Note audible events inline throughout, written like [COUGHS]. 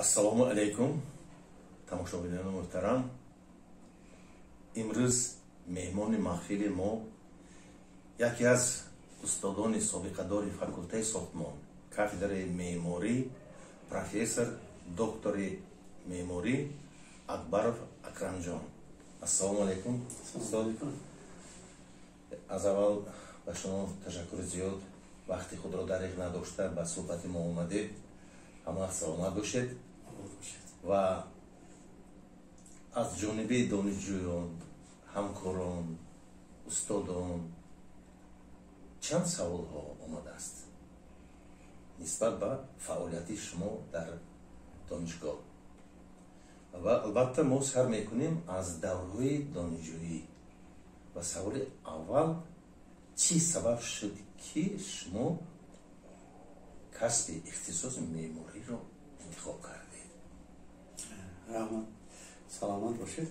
ассалому алайкум тамошобинони муҳтарам. Имрӯз меҳмони маҳфили мо яке аз устодони собиқадори факултаи сохтмон кафедраи меъморӣ профессор доктори меъморӣ акбаров акрамҷон. Ассалому алайкум аз аввал ба шумо ташаккури зиёд вақти худро дариқ надошта ба суҳбати мо омадед ҳамавақт саломат бошед ва аз ҷониби донишҷӯён ҳамкорон устодон чанд саволҳо омадааст. Нисбат ба фаъолияти шумо дар донишгоҳ. Ва албатта мо сар мекунем аз даврҳои донишҷӯӣ. Ва саволи аввал чӣ сабаб шуд ки шумо касби ихтисоси меъмориро интихоб кардед раҳмат саломат бошед.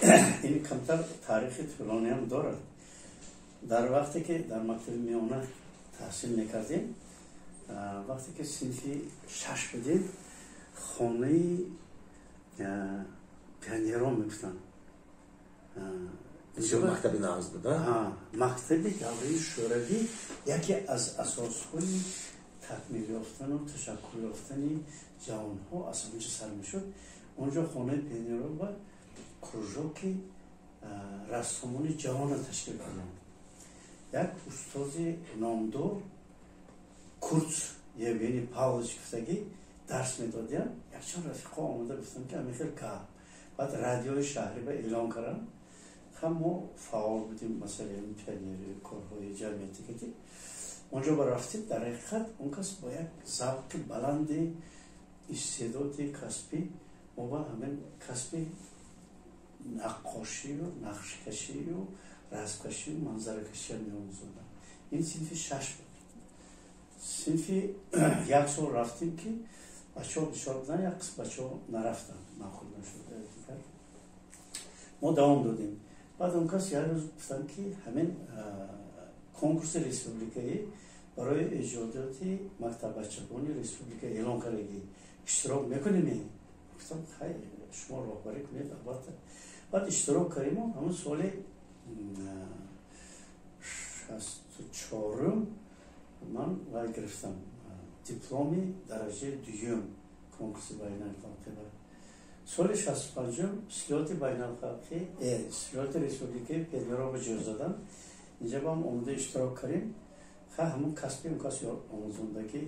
[CLEARS THROAT] Ин камтар таърихи тӯлониам дорад. Дар вақте ки дар мактаби миёна таҳсил мекардем вақте ки синфи шаш будем хонаи пионерон мегуфтанд мактаби навз буда мактаби давраи шӯравӣ яке аз асосҳои такмил ёфтану ташаккур ёфтани ҷавонҳо аз ҳамаҷо сар мешуд онҷо хонаи пионеро ба кружоки рассомони ҷавона ташкил карданд як устози номдор курц евгений павлович гуфтагӣ дарс медодиям якчанд рафиқо омада гуфтам ки амихел ка баъд радиои шаҳрӣ ба эълон кардам ҳам мо фаъол будем масалан пионери корҳои ҷамъиятӣ онҷо ба рафтем дар ҳақиқат он кас бо як завқи баланди истеъдоди касбӣ ба ҳамин касби наққошию нақшкашию расмкашию манзаракашия меомӯзондам ин синфи шаш буд. Синфи [CLEARS THROAT] як сол рафтем ки бачаҳо бисёр буданд як қисм бачаҳо нарафтанд махул нашуда мо давом додем. Баъд он кас як рӯз гуфтанд ки ҳамин конкурси республикаӣ барои эҷодиёти мактаббачагони республика эълон кардагӣ иштирок мекунем гуфтам хай шумо роҳбарӣ кунед албатта баъд иштирок кардем ҳамн соли шасту чорум ман вай гирифтам дипломи дараҷаи дуюм конкурси байналхалқи соли шасту панҷум слёти байналхалқи э, слёти республикаи педероба ҷӯр задам. Инҷа бам омода иштирок кардем ха ҳамн касби он кас омӯзондагӣ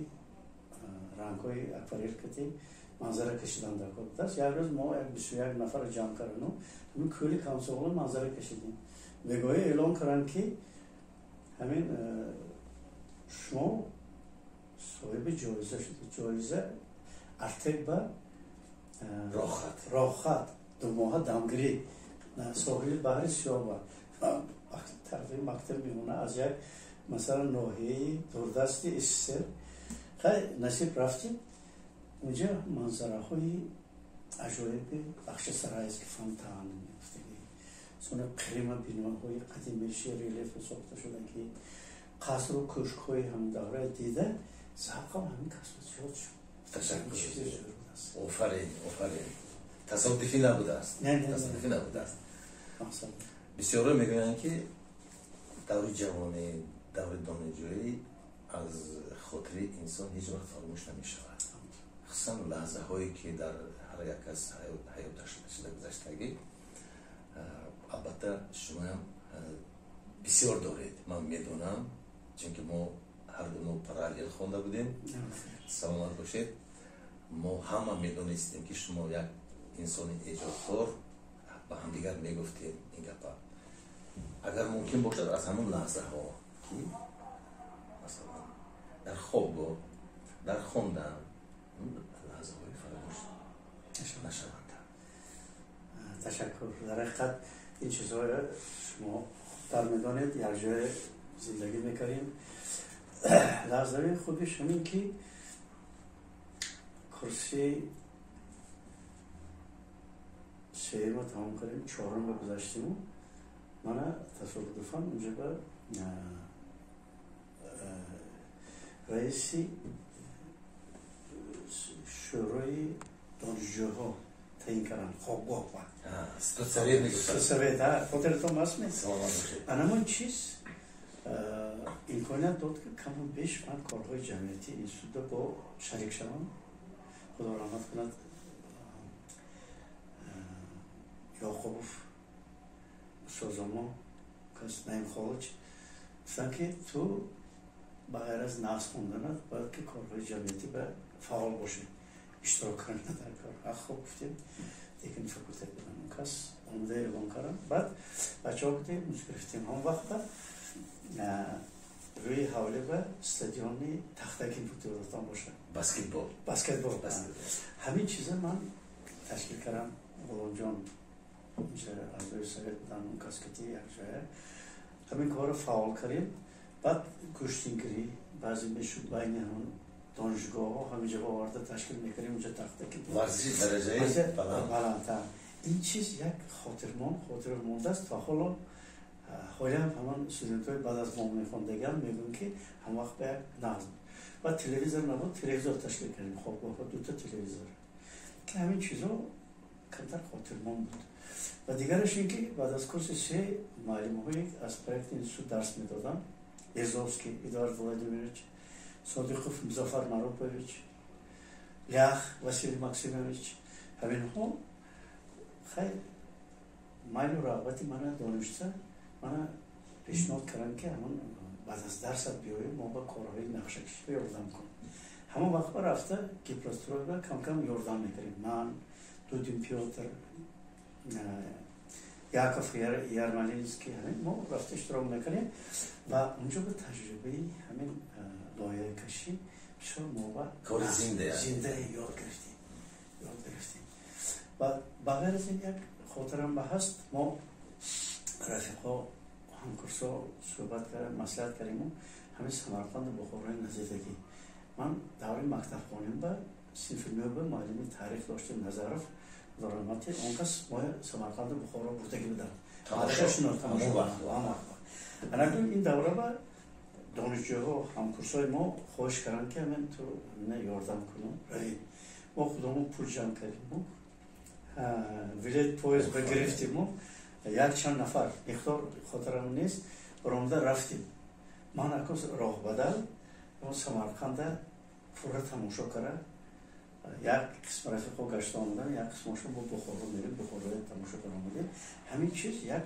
рангҳои акварел кардем манзара кашидан дар будааст. Як рӯз мо як бису як нафар ҷамъ кардану ҳамин кӯли камсоғола манзара кашидем. Бегоҳӣ эълон карданд ки ҳамин шумо соҳиби ҷоиза шудед ҷоиза артек ба роҳхат. думоҳа дамгирӣ. Соҳили баҳри сиёба [LAUGHS] тарафи мактаб мемона аз як масалан ноҳияи дурдасти сср хай насиб рафтем онҷа манзараҳои аҷоиби бахшисарайст ки фонтан мегуфтагӣ сони қилима биноҳои қадимиши релефи сохта шуда ки қасру кӯшкҳои ҳамдавра дида завқам ҳамин касба зиёд шуд. Офарин офарин. Тасодуфӣ набудааст тасодуфӣ набудааст бисёро мегӯянд ки даври ҷавонӣ даври донишҷӯӣ аз хотири инсон ҳеҷ вақт фаромӯш намешавад хусусан лаҳзаҳое ки дар ҳар як кас ҳаёташ шуда гузаштагӣ албатта шумоам бисёр доред. Ман медонам чунки мо ҳардумо параллел хонда будем. Саломат бошед мо ҳама медонистем ки шумо як инсони эҷодкор ба ҳамдигар мегуфтем ин гапа. Агар мумкин бошад аз ҳамон лаҳзаҳо ки масалан дар хобгоҳ дар хондан лаҳзаҳои фаромӯш нашаванд ташаккур дар ҳақиқат ин чизҳоро шумо хубтар медонед якҷое зиндагӣ мекардем лаҳзаҳои хубиш ҳамин ки курси сеюма тамом кардем чорумро гузаштиму мана тасодуфан унҷа ба раиси шӯрои донишҷӯҳо таъин карданд хобгоҳ ва совет хотиртон аст анамон чиз? Имконият дод ки камо беш ман корҳои ҷамъиятӣ институтда бо шарик шавам худо раҳмат кунад. Ёқубов усозомо кас наим холич гуфтанд ки ту ба ғайр аз нафс хонданат бояд ки корҳои ҷамъиятӣ ба фаъол бошӣ иштирок карда дар кор. Хуб гуфтем. Декани факултет будам кас. Омода эълон кардам баъд бачаҳо гуфтем муш гирифтем ҳам вақта рӯи ҳавле ба стадиони тахтаки футболистон бошад баскетбол. Баскетбол. Ҳамин чиза ман ташкил кардам ғуломҷон аъзои совет будам он кас кати якҷоя ҳамин корро фаъол кардем баъд куштингирӣ баъзе мешуд байни донишгоҳҳо ҳамин ҷо оварда ташкил мекардем унҷо тахтаки варзиши дараҷаи баландтар. Ин чиз як хотирмон хотира мондааст ва ҳоло ҳолиам ҳамон студентҳои баъд аз мо мехондагиам мегӯям ки ҳамвақт ба як назм. Ва телевизор набуд телевизор ташкил кардем. Хобгоҳҳо дута телевизор. Ки ҳамин чизҳо камтар хотирмон буд. Ва дигараш ин ки баъд аз курси се муаллимҳое аз проекти институт дарс медоданд безовский эдуард владимирович содиқов музаффар марупович лях василий максимович. Ҳаминҳо хай майлу рағбати мана доништа мана пешниҳод кардам ки ҳамон баъд аз дарсат биёем мо ба корҳои нақшакишӣ ёрдам кун ҳамон вақтба рафта гипростроиба камкам ёрдам мекардем ман дудин петр яков ярмалинский ҳамин мо рафта иштирок мекардем ва унҷо ба таҷрибаи ҳамин лоиҳакашӣ бисёр мо ба кори зиндаи ёд гирифтем. Ёд гирифтем. Ва ба ғайр аз ин як хотирам ба ҳаст мо рафиқо ҳамкурсо суҳбат кардем маслиҳат кардему ҳамин самарқанду бухорои назидагӣ. Ман даври мактабхоним ба синфи нӯба муаллими таърих доштем назаров дорамати он кас мо самарқанду бухоро бурдагӣ будам анакун ин давра ба донишҷӯҳо ҳамкурсои мо хоҳиш карданд ки ҳамин ту мина ёрдам кунам мо худомон пул ҷамъ кардиму вилет поезд ба гирифтиму якчанд нафар миқдор хотирам нест ромда рафтем ман акус роҳбадал самарқанда пурра тамошо кара. Як қисм рафиқо гашта омадан як қисмошо бо бухоро мерем бухороя тамошо кара омадем ҳамин чиз як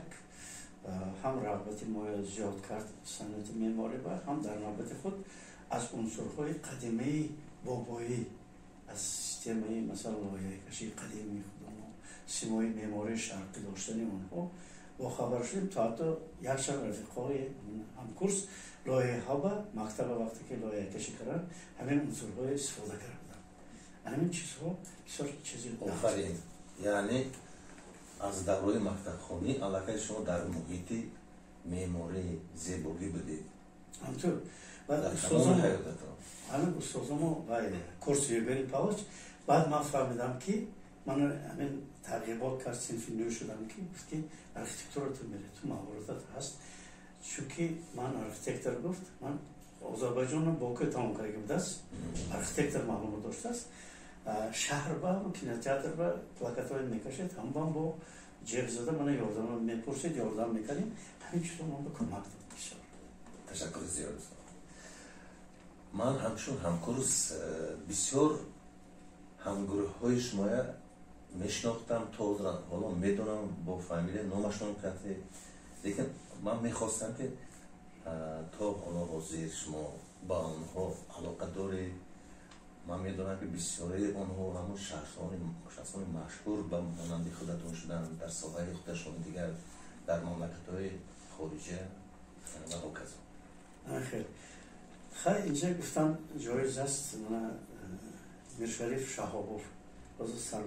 ҳам рағбати моя зиёд кард санъати меъморӣ ва ҳам дар навбати худ аз унсурҳои қадимаи бобоӣ аз системаи масалан лоиҳакашии қадимии худомо симои меъмории шарқӣ доштани онҳо бохабар шудем то ҳатто якчанд рафиқҳои ҳамкурс лоиҳаҳо ба мактаба вақте ки лоиҳакашӣ карданд ҳамин унсурҳои истифода карда ҳамин чизҳо бисёр чизи яъне аз даврои мактабхонӣ аллакай шумо дар муҳити меъмории зебогӣ будед ҳамтур ҳамин устозомо курси вебери павач баъд ман фаҳмидам ки ман ҳамин тарғибот кард синфи нӯ шудам ки гуфт ки архитектура ту мере ту маҳоратат ҳаст. Чунки ман архитектор гуфт ман озарбойҷонро боку тамом карда будааст архитектор маълумот доштааст шаҳр ба кинотеатр ба плакатҳое мекашед. Ҳамбам бо ҷеғзада мана ёрдам мепурсед ёрдам мекардем. Ҳамин чизо ман ба кӯмак дод бисёр ташаккури зиёд. Ман ҳамчун ҳамкурс бисёр ҳамгурӯҳҳои шумоя мешинохтам то ҳоло медонам бо фамилия номашон кате. Лекин ман мехостам ки то ҳоло ҳозир шумо ба онҳо алоқа доред ман медонам ки бисёрии онҳо ҳамун шахсони машҳур ба монанди худатон шуданд дар соҳаи худашони дигар дар мамлакатҳои хориҷа ва ҳоказо хел. Хай инҷа гуфтам ҷоиз аст мана миршариф шаҳобов боз сар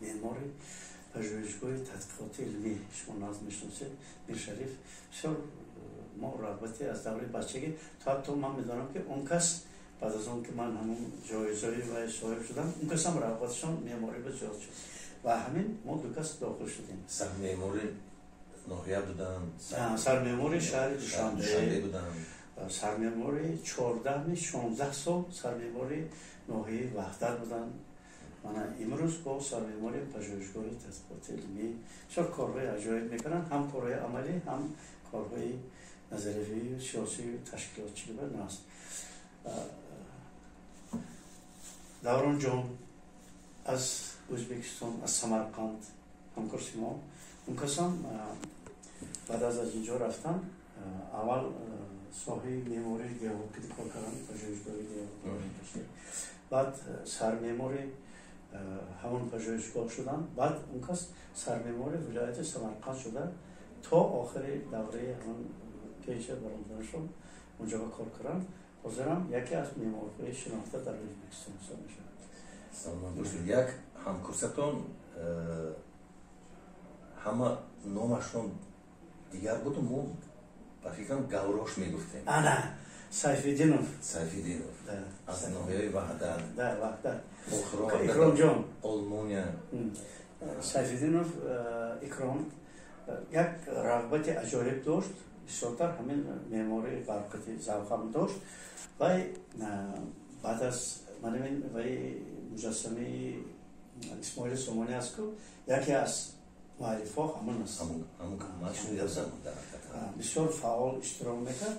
меъмори пажӯҳишгоҳи тадқиқоти илмӣ шумо назм мешиносед миршариф бисёр мо рағбати аз давраи бачагӣ то ҳатто ман медонам ки он кас баъд аз он ки ман ҳамун ҷоизаи вай соҳиб шудам он касам рағбатшон меъморӣ ба зиёд шуд. ва ҳамин мо ду кас дохил шудем. Сармеъмори ноҳия буданд сармеъмори шаҳри душанбе. буданд сармеъмори чордаҳми шонздаҳ сол сармеъмори ноҳияи ваҳдат буданд мана имрӯз бо сармеъмори пажӯҳишгоҳи тадқиқоти илмӣ чор корҳои аҷоиб мекунанд ҳам корҳои амалӣ ҳам корҳои назариявию сиёсию ташкилотчӣ наст давронҷон аз ӯзбекистон аз самарқанд ҳамкурси мо. Он касан баъд аз аз инҷо рафтан аввал соҳаи меъмории геоҳокиди кор кардан пажӯҳишгоҳи геоҳокӣ баъд сармеъмори ҳамон пажӯҳишгоҳ шуданд баъд он кас сармеъмори вилояти самарқанд шуда то охири давраи ҳамон кеша баромданашон онҷо ба кор карданд ҳозирам яке аз меъморҳои шинохта дар ӯзбекистон ҳисоб мешавад. Саломат бошед як ҳамкурсатон э, ҳама номашон дигар буду мо ба фикрам гаврош мегуфтем. Ана сайфиддинов. Сайфиддинов. Аз ноҳияи ваҳдат икромҷон олмония. Сайфиддинов э, икром э, як рағбати аҷоиб дошт бисёртар ҳамин меъмории барқати завқам дошт вай баъд аз манамин вай муҷассамаи исмоили сомонӣ аст ку яке аз муаллифҳо ҳамон аст. Бисёр фаъол иштирок мекард.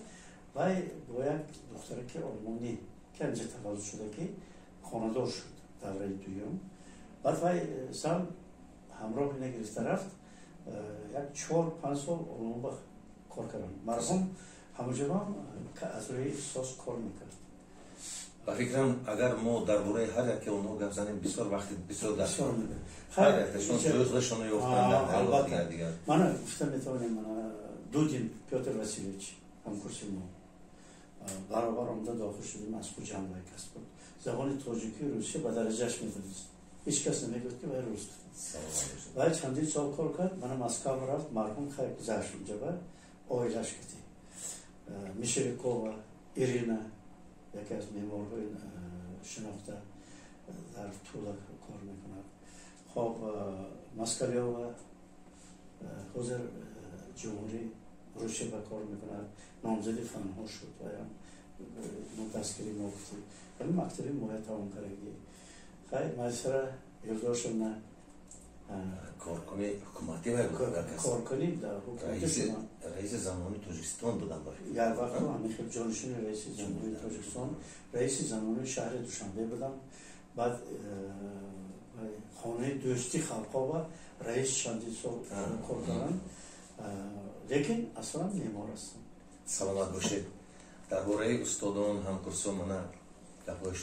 Вай бо як духтараки олмонӣ ки анҷа таваллуд шуда ки хонадор шуд давраи дуюм. Баъд вай зан ҳамроҳ ина гирифта рафт як чор панҷ сол олмонба кор карданд марҳум ҳамуҷамам аз рӯи ихтисос кор мекард. Ба фикрам агар мо дар бораи ҳар яке онҳо гап занем бисёр вақти бисёр мана гуфта метавонем дудин петр васильевич ҳамкурси мо. Баробар омда дохил шудем аз хуҷанбай кас буд забони тоҷикию русия ба дараҷааш медонист ҳеҷ кас намегӯфт ки вай рус. Вай чандин сол кор кард мана москав рафт марҳум хай гузашт унҷа ба оилаш кати мишерикова ирина яке аз меъморҳои шинохта дар тула кор мекунад хоб маскалёва ҳозир ҷумҳурӣ русия ба кор мекунад номзади фанҳо шуд ваям дастгирӣ мокти вале мактаби моятавон карагӣ хай майсара ёрдошам на коркуни ҳукуматӣ вай коркунӣ раиси замони тоҷикистон будам як вақто амихел ҷонишини раиси замони тоҷикистон. раиси замони шаҳри душанбе будам. Баъд хонаи дӯсти халқо ва раис чандин сол кор кардам лекин аслан меъмор ҳастам. Саломат бошед. Дар бораи устодон ҳамкурсон мана гапҳое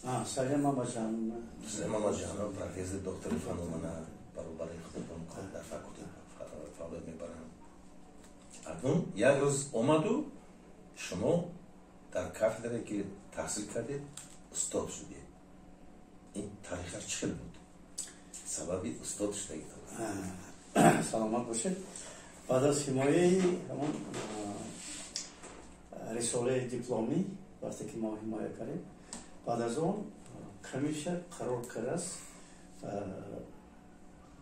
шунидем салем мамаҷан салем мамаҷан профессор доктори фану мана баробари худтон дар факулта фаъолият мебаранд акнун як рӯз омаду шумо дар кафедре ки таҳсил кардед устод шудед. Ин таърихаш чӣ хел буд? Сабаби устод шудагитон [COUGHS] саломат бошед. Баъд аз ҳимояи ҳамон рисолаи дипломӣ вақте ки мо ҳимоя кардем баъд аз он камиша қарор кардааст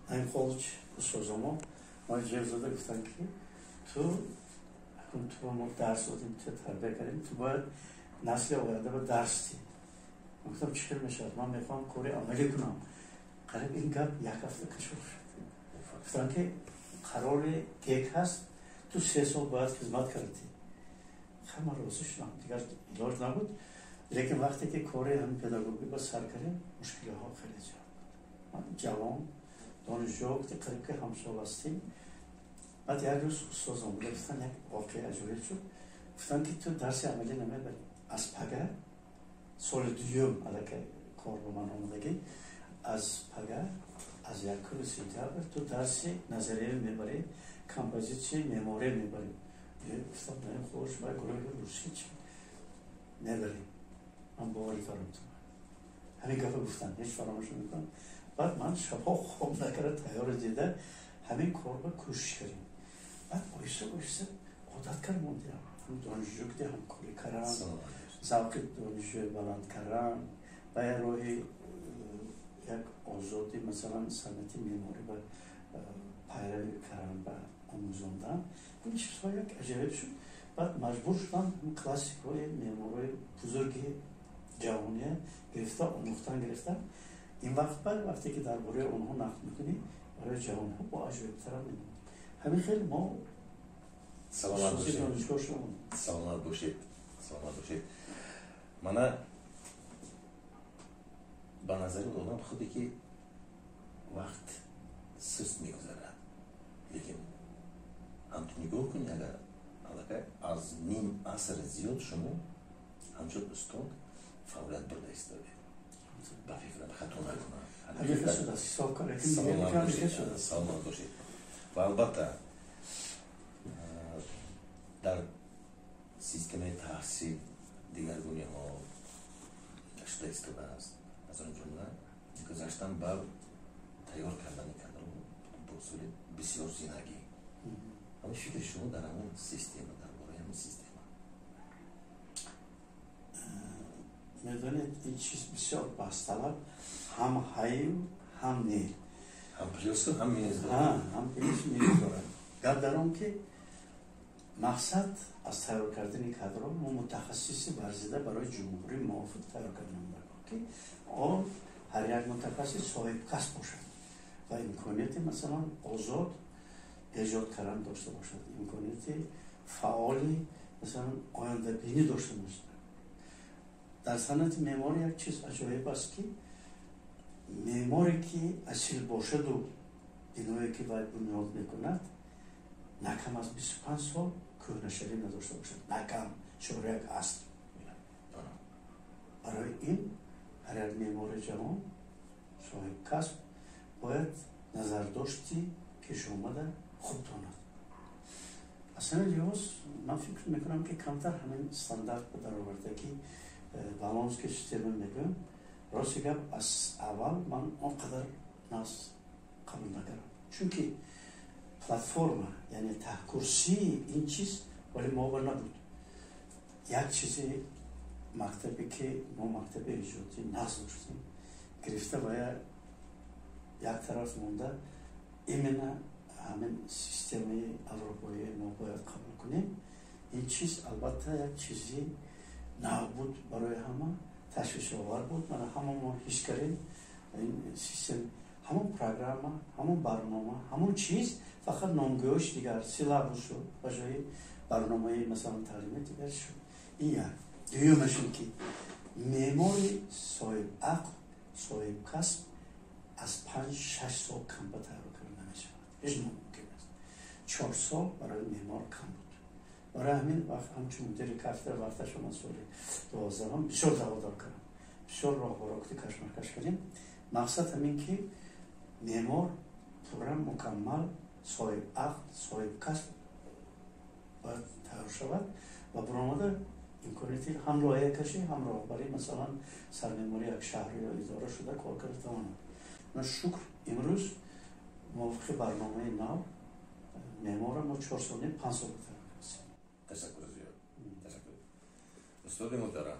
аймхолч устозомо мо ҷев зада гуфтанд ки ту акун ту ба мо дарс додем ту тарбия кардем ту бояд насли оянда ба дарс дӣ гуфтам чӣ хел мешавад? Ман мехоҳам кори амалӣ кунам қариб ин гап як ҳафта кашор шуд. Гуфтанд ки қарори гек ҳаст ту се сол бояд хизмат кардӣ ҳама розӣ шудам дигар илоҷ набуд лекин вақте ки кори ҳами педагогӣ ба сар кардем мушкилиҳо хеле зиёд. Ман ҷавон донишҷӯ ки қариб ки ҳамсол ҳастем баъд як рӯз устозам гуфтан як воқеа аҷоиб шуд. Гуфтан ки ту дарси амалӣ намебарӣ аз пага соли дуюм аллакай кор ба ман омадагӣ. Аз пага аз якуми сентябр ту дарси назариявӣ мебарӣ. Композитсияи меъморӣ мебарӣ. Гуфтам наим хош ба гурӯҳи русӣ чи небарем ман бовари фаромтам ҳамин гапа гуфтам ҳеҷ фаромӯш намекунам баъд ман шабҳо хоб накарда тайёри дида ҳамин корба кӯшиш кардем баъд оҳиста оҳиста одат кард мондиам донишҷӯ киде ҳамкорӣ карам завқи донишҷӯи баланд карам. Ба як роҳи як озоди масалан санъати меъморӣ ба пайравӣ карам ба омӯзондан ин чизҳо як аҷоиб шуд. Баъд маҷбур шудам классикҳои меъморҳои бузурги ҷавония гирифта омӯхтан гирифта. Ин вақт баъд вақте ки дар бораи онҳо нақд мекунӣ барои ҷавонҳо бо аҷоибтара менам ҳамин хеле мо донишгоҳ шудам саломат бошед. Саломат бошед. Мана ба назари одам худе ки вақт суст мегузарад. Лекин ҳамту нигоҳ кунӣ агар аллакай аз ним аср зиёд шумо ҳамчун устод фаъолият бурда истодед ба фикрам хато накунадсаломат бошед. ва албатта дар системаи таҳсил дигаргуниҳо гашта истодааст аз он ҷумла гузаштан ба тайёр кардани кадрон бо усули бисёр зинагӣ. Ҳамин фикри шумо дар ҳамон система дар бораи ҳамин система медонед ин чиз бисёр баҳсталаб ҳам ҳайв ҳам нил ҳам плюсу ҳам минус ҳам плюсу минус дорад. Гап дар он ки мақсад аз тайёр кардани кадрон мо мутахассиси варзида барои ҷумҳурӣ мувофиқ тайёр кардан ки он ҳар як мутахассис соҳибкасб бошад ва имконияти масалан озод эҷод кардан дошта бошад. Имконияти фаъоли масалан ояндабинӣ дошта бошад дар санъати меъморӣ як чиз аҷоиб аст ки меъморе ки асил бошаду биное ки вай бунёд мекунад накам аз бисту панҷ сол кӯҳнашавӣ надошта бошад. Накам чора як аст барои ин ҳар як меъмори ҷавон соҳибкасб бояд назардошти пешомада хуб донад аз ҳамин лиҳоз ман фикр мекунам ки камтар ҳамин стандарт ба дароварда ки балонски система мегӯям рости гап аз аввал ман он қадар нас қабул накардам. Чунки платформа яъне таҳкурсии ин чиз вале моовар набуд. Як чизи мактабе ки мо мактаби эҷодӣ нағз доштем гирифта бая як тараф монда именно ҳамин системаи аврупоие мо бояд қабул кунем. Ин чиз албатта як чизи нав буд барои ҳама ташвишовар буд. Мана ҳама мо ҳис кардем. Ин систем ҳамон программа ҳамон барнома ҳамон чиз фақат номгӯёш дигар силабусу ба ҷои барномаи масалан таълими дигар шуд. Ин як. Дуюмаш ин ки меъмори соҳибақл соҳибкасб аз панҷ шаш сол камба тайёр карда намешавад ҳеҷ номумкин аст. Чор сол барои меъмор кам буд барои ҳамин вақт ҳамчун мудири кафедра вақта шумо соли дувоздаҳам бисёр даводор кардам. Бисёр роҳбарокти кашмаркаш кардем. Мақсад ҳамин ки меъмор пурра мукаммал соҳибақл соҳибкасб бояд тайёр шавад ва буромада имконияти ҳам лоиҳакашӣ ҳам роҳбарӣ масалан сармеъмори як шаҳр ё идора шуда кор карда тавонад. Ман шукр имрӯз мувофиқи барномаи нав меъмора мо чор ташаккур зиёд. Ташаккур устоди муҳтарам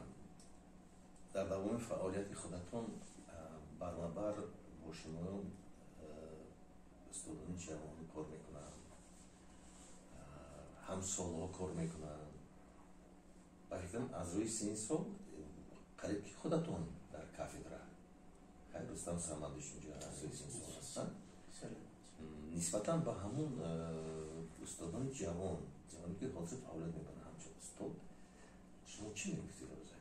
дар давоми фаъолияти худатон барнабар бо шумо устодони ҷавон кор мекунанд. Ҳамсолҳо кор мекунанд. Ба фикрам аз рӯи син сол қариб ки худатон дар кафедра хайр рустам самадиш инҷо аз рӯи син сол ҳастанд? Нисбатан ба ҳамон устодони ҷавон ҷавоне ки ҳозир фаъолият мекунанд ҳамчун. Устод шумо чӣ мегуфтед роза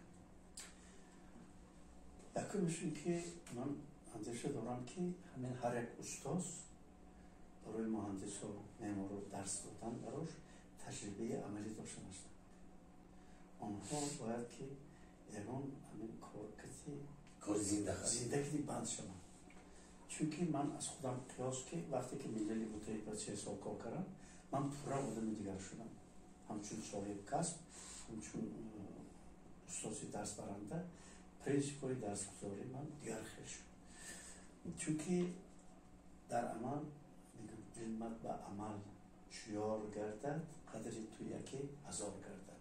якумаш ин ки ман андеша дорам ки ҳамин ҳар як устоз барои муҳандису меъмору дарс додан барош таҷрибаи амалӣ дошта бошанд онҳо бояд ки ягон ҳамин коркати кори зиндагии банд шаванд. Чунки ман аз худам қиёс ки вақте ки миллали бутаи ба се сол кор кардам ман пурра одами дигар шудам. Ҳамчун соҳибкасб ҳамчун устози дарсбаранда принсипҳои дарсгузорӣ ман дигар хел шуд. Чунки дар амал илмат ба амал чӯёр гардад қадри ту яке ҳазор гардад.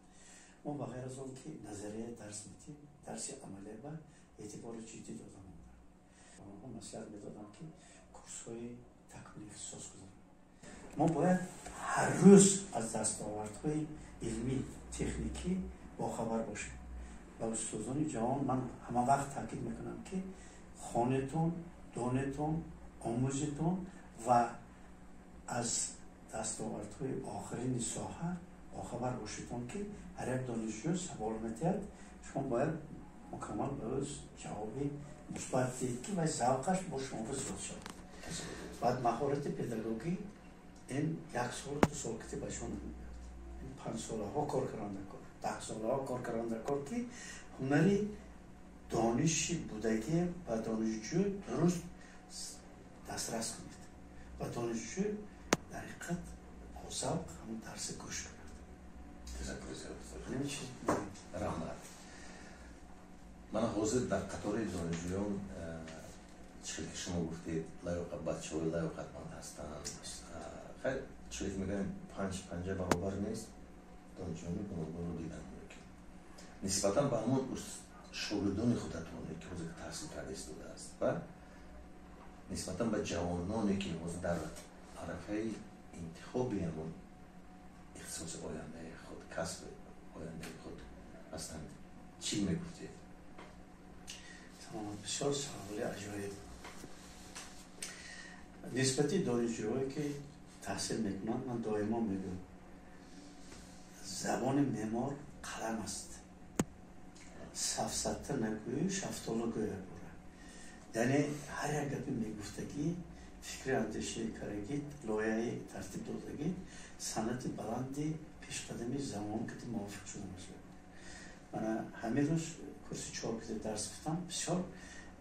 Мо ба ғайр аз он ки назария дарс медиҳем дарси амалия ба эътибори ҷиддӣ додам онҳо маслиҳат медодам ки курсҳои такмили ихтисос гузаранд мо бояд ҳар рӯз аз дастовардҳои илмӣ техникӣ бохабар бошем. Ба устозони ҷавон ман ҳама вақт таъкид мекунам ки хонетон донетон омӯзитон ва аз дастовардҳои охирини соҳа бохабар бошитон ки ҳар як донишҷӯ савол метиҳад. Шумо бояд мукаммал ба ӯ ҷавоби мусбат диҳед ки вай завқаш бо шумо шавад. Баъд маҳорати педагогӣ ин як сол ду сол ки ба ин панҷсолаҳо кор карандакор даҳсолаҳо кор карандакор ки ҳунари дониши будагӣ ба донишҷӯ дуруст дастрас кунед. ба донишҷӯ дар ҳақиқат бо завқ ҳамн дарси гӯш кунад ман ҳозир дар қатори донишҷӯён чихел ки шумо гуфтед лаёқа бачаҳои лаёқатманд ҳастанд хай чихел ки мегӯем панҷ панҷа баробар нест. Донишҷӯёни гуногунро дидан мумкин нисбатан ба ҳамон шогирдони худатоне ки ҳозир таҳсил карда истодааст ва нисбатан ба ҷавононе ки ҳозир дар арафаи интихоби ҳамон ихтисоси ояндаи худ касби ояндаи худ ҳастанд. Чӣ мегуфтед бисёр саволи аҷоиб. Нисбати донишҷӯҳое ки таҳсил мекунанд ман доимо мегӯям. Забони меъмор қалам аст. Сафсатта нагӯю шафтоло гӯя бора яъне ҳар як гапи мегуфтагӣ фикри андешии карагӣ лояи тартиб додагӣ санъати баланди пешқадами замон кати мувофиқ шуда бошад мана ҳамин рӯз курси чор кизе дарс гуфтам бисёр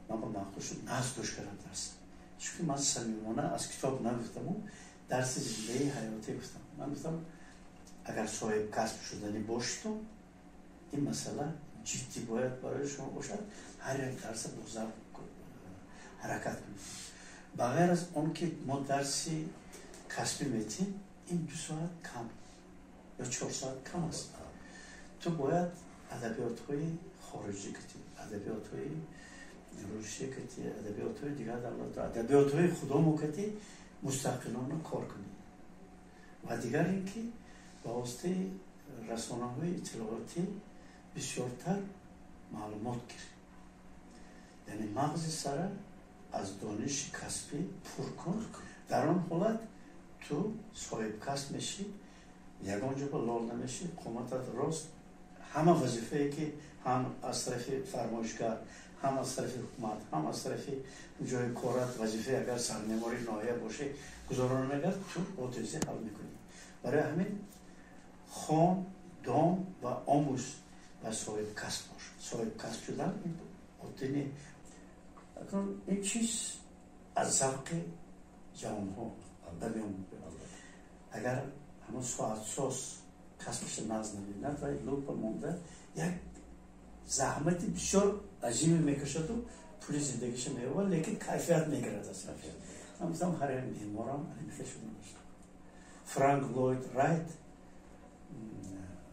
ман ба мақул шуд наз гӯш кардам дарс. Чунки ман самимона аз китоб нагуфтаму дарси зиндаи ҳаётӣ гуфтам. Ман гуфтам агар соҳиб касб шудани бошиту ин масъала ҷиддӣ бояд барои шумо бошад. Ҳар як дарса бо завқ ҳаракат кунед. Ба ғайр аз он ки мо дарси касбӣ метиҳем ин ду соат кам ё чор соат кам аст. Ту бояд адабиётҳои хориҷӣ кати адабиётҳои рушия кати адабиётҳои дигар давлат адабиётҳои худомо кати мустақилона кор кунӣ. Ва дигар ин ки ба воситаи расонаҳои иттилоотӣ бисёртар маълумот гир яъне мағзи сара аз дониши касбӣ пур кун. Дар он ҳолат ту соҳибкасб мешӣ ягон ҷо ба лол намешӣ қоматат рост. Ҳама вазифае ки ҳам аз тарафи фармоишгар ҳам аз тарафи ҳукумат ҳам аз тарафи ҷои корат вазифаи агар сармеъмори ноҳия боше гузорона ту бо тезӣ ҳал мекунӣ барои ҳамин хон дон ва омӯз ва соҳибкасб бош. Соҳибкасб шудан отини ин чиз аз завқи ҷавонҳо бамеом агар ҳамон соатсоз касбаша нағз намебинад ва лупа монда як заҳмати бисёр аҷиме мекашаду пули зиндагиша меёбад лекин кайфият мегирад аз ман гуфтам ҳар меъморам ҳамиша шуда бошад франк лойд райт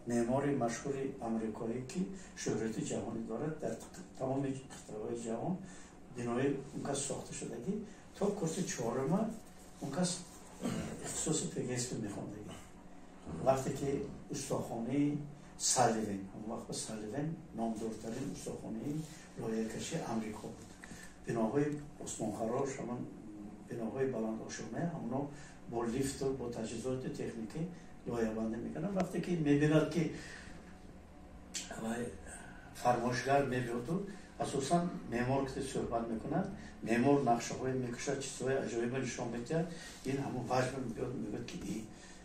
меъмори машҳури амрикоӣ ки шӯҳрати ҷаҳонӣ дорад дар тамоми қитъаҳои ҷаҳон бинои он кас сохта шудагӣ то курси чорама он кас ихтисоси пгсп мехондагӣ вақте ки устохонаи салливен ҳамон вақт ба салливен номдортарин устохонаи лоякаши амрико буд. Биноҳои осмонхарош ҳамон биноҳои баландошона ҳамоно бо лифту бо таҷҳизоти техникӣ лоябандӣ мекунад вақте ки мебинад ки фармошгар мебиёду асосан меъмор ки суҳбат мекунад меъмор нақшаҳое мекушад чизҳои аҷоиба нишон медиҳад. Ин ҳамон ваҷба мебиёд мегӯяд ки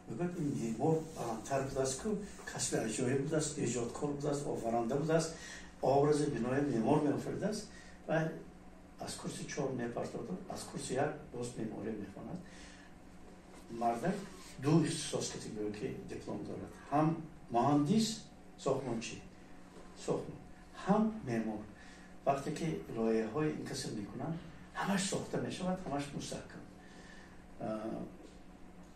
мегӯяд ин меъмор баландтар будааст ку касби аҷоиб будааст эҷодкор будааст оваранда будааст образи бинои меъмор меофаридааст ва аз курси чор мепартоду аз курси як боз меъморӣ мехонад. Мардак ду ихтисос категория ки диплом дорад. Ҳам муҳандис сохтмончӣ сохтмон ҳам меъмор вақте ки лоиҳаҳои ин касб мекунанд ҳамаш сохта мешавад ҳамаш мустаҳкам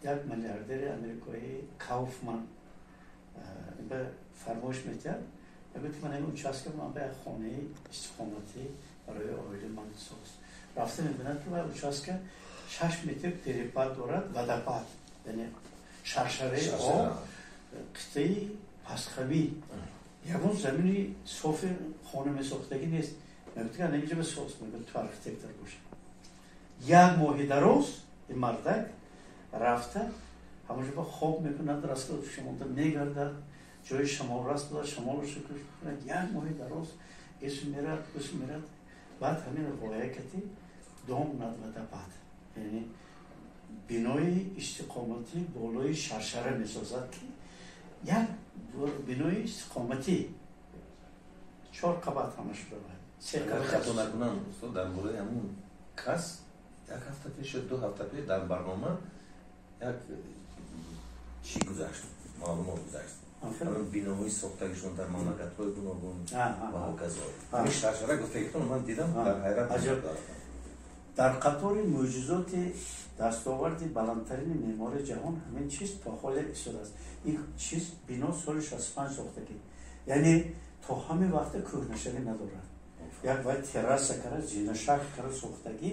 як миллиардери америкоӣ кауфман ба фармоиш метиҳад мегӯяд ки ман ин участка ман ба як хонаи истиқоматӣ барои оилаи ман сохт рафта мебинад ки ва участка шаш метр перепад дорад водопад яъне шаршараи об қиттаи пастхавӣ ягон замини софи хона месохтагӣ нест. Мегӯтга намиҷа ба соз мегӯ ту архитектор боша як моҳи дароз ин мардак рафта ҳамаҷо ба хоб мекунад расл шумода мегардад ҷои шамолрас буда шамолашо кунад як моҳи дароз эсу мерад эсу мерад. Баъд ҳамин ғоякати дом надвадабад яъне бинои истиқоматӣ болои шаршара месозад ки як бинои истиқоматӣ чор қабат ҳамаш бавайдхатонакунам дар бораи ҳамун кас як ҳафта пеш ду ҳафта пеш дар барнома як чӣ гузашт? Маълумот гузашт. Ҳамин биноҳои сохтагишон дар мамлакатҳои гуногун ва ҳоказо шаршара гуфтагитон ман дидам дар ҳайрат дар қатори мӯъҷизоти дастоварди баландтарини меъмори ҷаҳон ҳамин чиз то ҳоле истодааст ин чиз бино соли шастпанҷ сохтагӣ яъне то ҳамин вақта кӯҳнашавӣ надорад. Як вай терраса карда зинашак карда сохтагӣ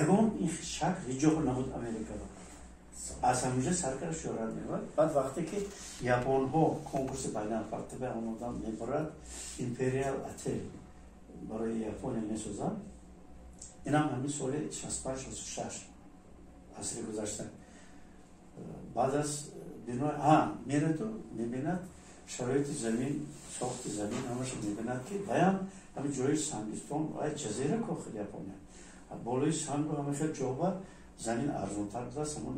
ягон ин шак ҳиҷоҳ набуд америкаро аз ҳаминҷо саркара шӯҳрат меёбад баъд вақте ки японҳо конкурси байналмартаба омодан мебарад империал отел барои япония месозанд. Инам ҳамин соли шастпанҷ шасту шаш асри гузашта. Баъд аз бинои ҳа мераду мебинад шароити замин сохти замин ҳамаша мебинад ки баям ҳамин ҷои сангистон ва ҷазира кохил япония. Болои сангу ҳамаша ҷоба замин арзонтар будааст ҳамон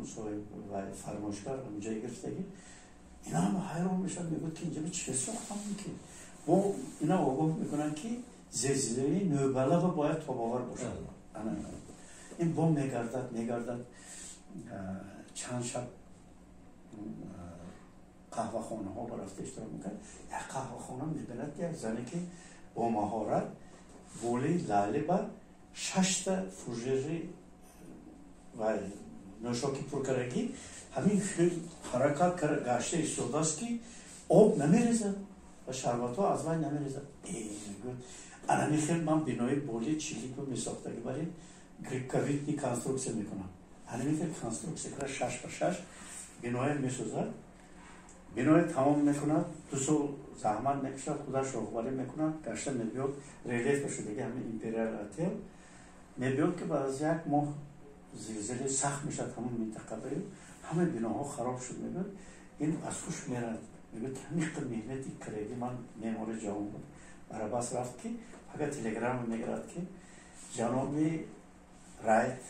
фармоишгар ҳамҷои гирифтагӣ ина ҳама ҳайрон мешад мегӯд ки инҷа чӣ сохтам ки мо ина огоҳ мекунанд ки зелзилаи нӯбалаба бояд тобовар бошад. Ин бом мегардад мегардад чанд шаб қаҳвахонаҳо ба рафта иштирок мекард. Як қаҳвахона мебинад як зане ки бо маҳорат болии лалиба шашта фужери ва нӯшоки пуркарагӣ ҳамин ҳаракат гашта истодааст ки об намерезад ва шарбатҳо аз вай намерезад анами хел ман бинои боли чилику месохтагӣ барин грибковитни конструксия мекунам. Анами хел конструксия кара шаш ба шаш биное месозад. Биное тамом мекунад. Ду сол заҳмат мекушад худаш роҳбарӣ мекунад. Гашта мебиёд релефа шудаги ҳамин империал отел мебиёд ки баъд аз як моҳ зилзилаи сахт мешад ҳамон минтақадаи ҳама биноҳо хароб шуд мегӯяд ин аз хуш мерад. Мегӯяд ҳамиқа меҳнати кореги ман меъмори ҷавон буд. Барабас рафт ки фақат телеграмма мегирад ки ҷаноби райт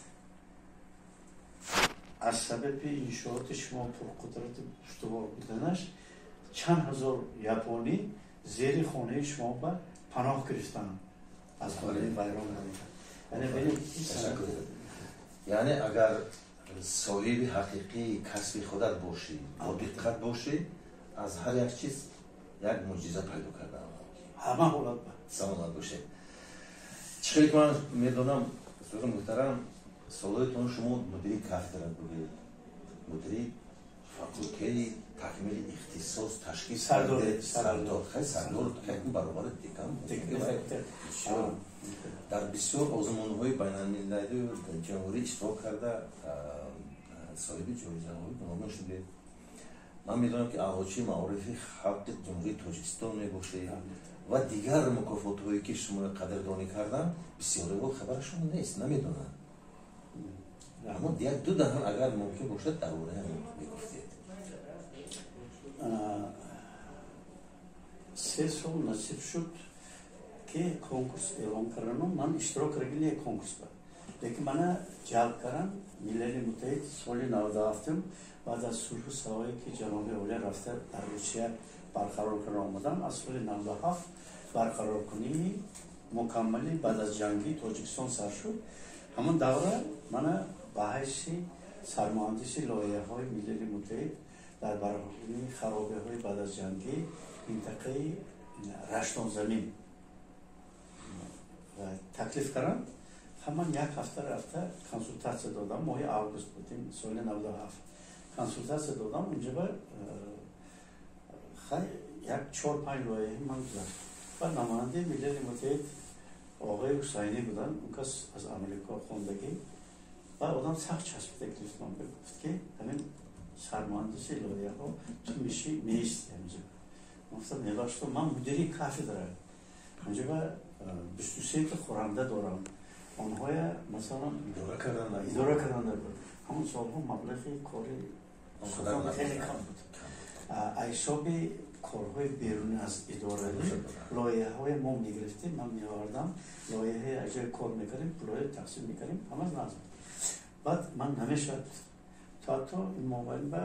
аз сабаби иншооти шумо пурқудрату устувор буданаш чанд ҳазор японӣ зери хонаи шумо ба паноҳ гирифтаанд аз хонаи вайрон яъне агар соҳиби ҳақиқии касби худат бошӣ бо диққат бошӣ аз ҳар як чиз як мӯъҷиза пайдо кардан ҳама ҳолат саломат бошед. Чӣ хеле ман медонам устоди муҳтарам солҳоитон шумо мудири кафедра будед мудири факултаи такмили ихтисос ташкил кардед сардор. Хай сардор баробари декан дар бисёр озмунҳои байналмилалию ҷамҳурӣ иштирок карда соҳиби ҷоизаҳои гуногун шудед ман медонам ки аълочи маорифи халқи ҷумҳурии тоҷикистон мебошед ва дигар мукофотҳое ки шумо қадрдонӣ кардан бисёриҳо хабарашон нест намедонанд. Аммо як ду даҳан агар мумкин бошад дар бораи мегуфтед. Се сол насиб шуд ки конкурс эълон кардану ман иштирок кардагӣ не конкурс ба. Лекин мана ҷалб кардам миллали муттаҳид соли навдаҳафтум баъд аз сулҳу савое ки ҷаноби олия рафта дар русия барқарор карда омадам аз соли навдаҳафт барқароркунии мукаммали баъд аз ҷанги тоҷикистон сар шуд. Ҳамон давра мана ба ҳайси сармуҳандиси лоиҳаҳои миллали муттаҳид дар барқароркунии харобиҳои баъд аз ҷангӣ минтақаи раштонзамин таклиф кардам ҳаман як ҳафта рафта консултатсия додам. Моҳи август будим соли навдаҳафт. Консултатсия додам. Унҷоба як чор панҷ лоиҳаи ман гузашт ва намояндаи миллали муттаҳид оғои ҳусайнӣ буданд. Он кас аз амрико хондагӣ ва одам сахт часпида гирифтман гуфт ки ҳамин сармуҳандиси лоиҳаҳо ту миши меисти ҳамҷа гуфтам нело што ман мудири кафедра ҳамҷаба бисту сета хӯранда дорам. Онҳоя масалан идора каранда буд ҳамон солҳо маблағи кори хеле кам буд. Айсоби корҳои берунӣ аз идораӣ лоиҳаҳои мо мегирифтем ман меовардам. Лоиҳаи аҷои кор мекардем пулҳои тақсим мекардем ҳама назм баъд ман намешад то ҳатто ин мобайн ба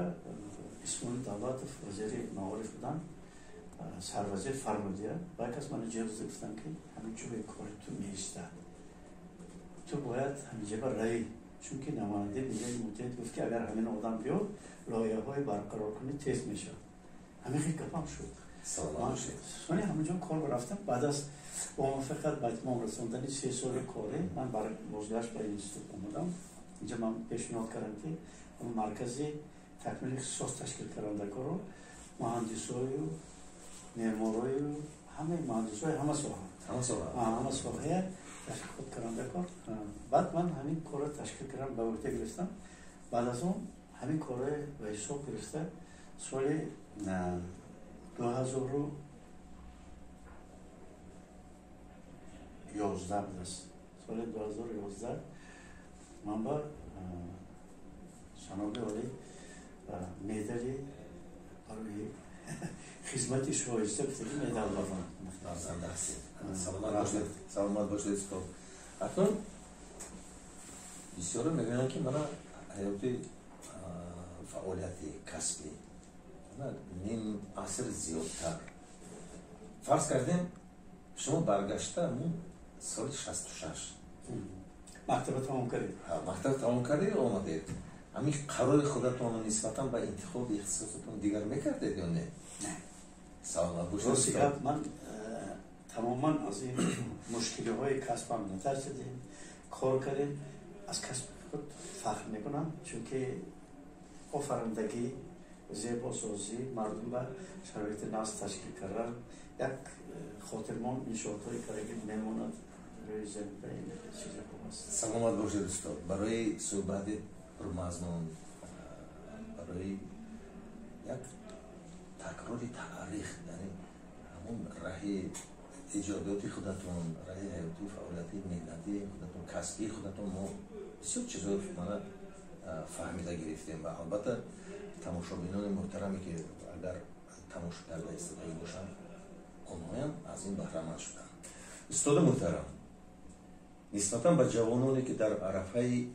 исмоили давлатов вазири маориф будан сарвазир фармудия ба кас мана ҷевза гуфтам ки ҳамин ҷои кори ту меистад ту бояд ҳамиҷаба равӣ чунки намояндаи миллии муттаҳид гуфт ки агар ҳамин одам биёд лоиҳаҳои барқароркунӣ тест мешавад ҳамихи гапам шуд сони ҳамаҷо кор рафтам баъд аз бо муваффақият ба итмом расондани се соли коре ман бозгашт ба институт омадам инҷа ман пешниҳод кардам ки маркази такмили ихтисос ташкил карандагоро муҳандисою меъморою ҳамаи муҳандисои ҳама соҳа. Ҳама соҳая ташкилот карандагор баъд ман ҳамин корро ташкил кардам ба ӯҳда гирифтам. Баъд аз он ҳамин корро ба ҳисоб гирифта соли дуҳазору ёздаҳ будааст соли дуҳазору ёздаҳ ман ба ҷаноби олӣ медали барои хизмати шоиста гуфтаги медал доданд саломат бошед. Устод акнун бисёре мегӯянд ки мана ҳаёти фаъолияти касбӣ. Ним аср зиёдтар. Фарз кардем шумо баргашта соли шасту шаш. Мактаба тамом кардед мактаб тамом кардед омадед ҳамин қарори худатонро нисбатан ба интихоби ихтисосатон дигар мекардед ё не? Саломат ман тамоман аз ин мушкилиҳои касбам натарсидем кор кардем. Аз касби худ фахр мекунам чунки офарандагӣ зебосозӣ мардум ба шароити нас ташкил кардан як хотирмон иншоотҳои карагӣ мемонад. Рӯи заминчизаост саломат бошед устод. Барои суҳбати пурмазмун барои як такрори таърих яъне ҳамон раҳи иҷодиёти худатон раҳи ҳаёти фаъолияти меҳнати худатон касбии худатон мо бисёр чизо мана фаҳмида гирифтем ва албатта тамошобинони муҳтараме ки агар тамошо карда истодаӣ бошанд онҳоям аз ин баҳраманд шуданд. Устоди муҳтарам нисбатан ба ҷавононе ки дар арафаи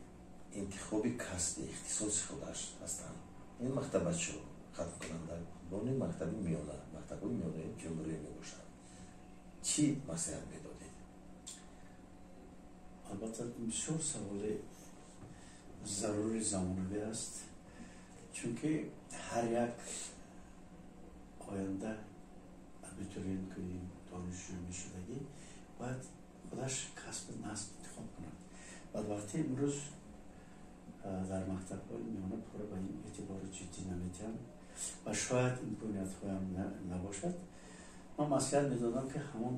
интихоби касби ихтисоси худаш ҳастанд. Ин мактабачо хатмкунандагони мактаби миёна мактабҳои миёнаи ҷумҳурӣ мебошанд. Чӣ маслиҳат медодед? Албатта бисёр саволи зарури замонавӣ аст чунки ҳар як оянда абитуриенткои донишҷӯ мешудагӣ бояд худаш касби насб интихоб кунад баъд вақти имрӯз дар мактабҳои миёна пора ба ин эътибори ҷиддӣ наметиҳам ва шояд имкониятҳоям набошад ман маслиҳат медодам ки ҳамон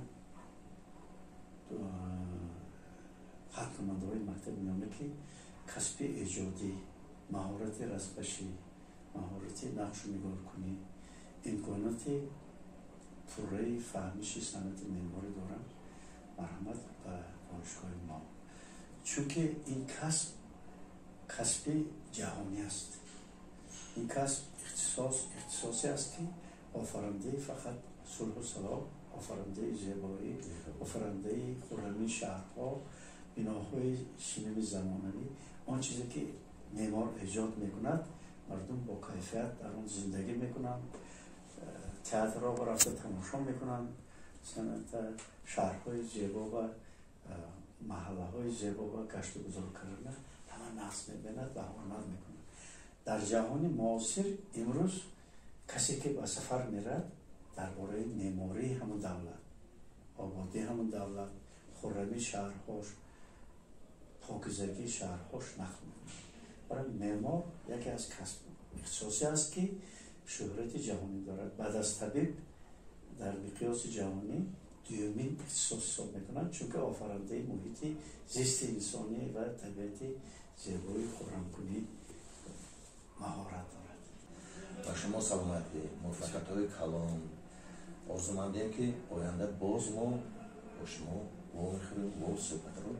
қатномандаҳои мактаби миёна ки касби эҷодӣ маҳорати расбашӣ маҳорати нақшу нигоркунӣ имконоти пурраи фаҳмиши санъати меъморӣ дорам марҳамат ба донишгоҳи мо чунки ин касб касби ҷаҳонӣ аст. Ин касб ихтисос ихтисосе аст ки офарандаи фақат сулҳу салом офарандаи зебоӣ офарандаи хуррамии шаҳрҳо биноҳои шинави замонавӣ он чизе ки меъмор эҷод мекунад мардум бо кайфият дар он зиндагӣ мекунанд театрро рафта тамошо мекунанд шаҳрҳои зебо ва маҳаллаҳои зебо ва гашту гузор карда нақс мебинад ва ҳурмат мекунад. Дар ҷаҳони муосир имрӯз касе ки ба сафар мерад дар бораи меъмории ҳамон давлат. Ободии ҳамон давлат хуррамии шаҳрҳош покизагии шаҳрҳош нақл мекунад. Барои меъмор яке аз касб. Ихтисосе аст ки шӯҳрати ҷаҳонӣ дорад. Баъд аз табиб дар миқёси ҷаҳонӣ дуюмин ихтисос ҳисоб мекунанд чунки офарандаи муҳити зисти инсонӣ ва табиати зебои хӯрамкунӣ маҳорат дорад. Ба шумо саломатӣ муваффақиятҳои калон орзумандем ки оянда боз мо бо шумо вомехӯрем во суҳбатро